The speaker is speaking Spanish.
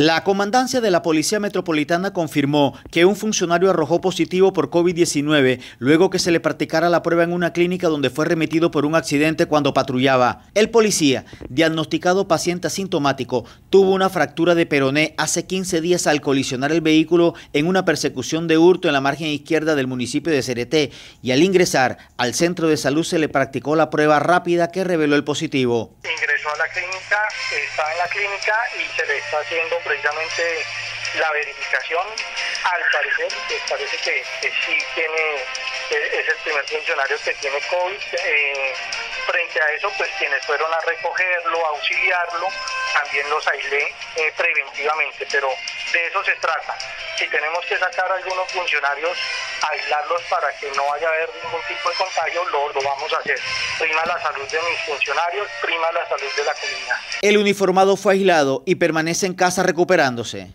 La comandancia de la Policía Metropolitana confirmó que un funcionario arrojó positivo por COVID-19 luego que se le practicara la prueba en una clínica donde fue remitido por un accidente cuando patrullaba. El policía, diagnosticado paciente asintomático, tuvo una fractura de peroné hace 15 días al colisionar el vehículo en una persecución de hurto en la margen izquierda del municipio de Cereté y al ingresar al centro de salud se le practicó la prueba rápida que reveló el positivo. A la clínica, está en la clínica y se le está haciendo precisamente la verificación, al parecer, pues parece que, sí tiene, es el primer funcionario que tiene COVID. Eh, frente a eso, pues quienes fueron a recogerlo, auxiliarlo, también los aislé eh, preventivamente, pero de eso se trata. Si tenemos que sacar a algunos funcionarios, aislarlos para que no vaya a haber ningún tipo de contagio, lo, lo vamos a hacer. Prima la salud de mis funcionarios, prima la salud de la comunidad. El uniformado fue aislado y permanece en casa recuperándose.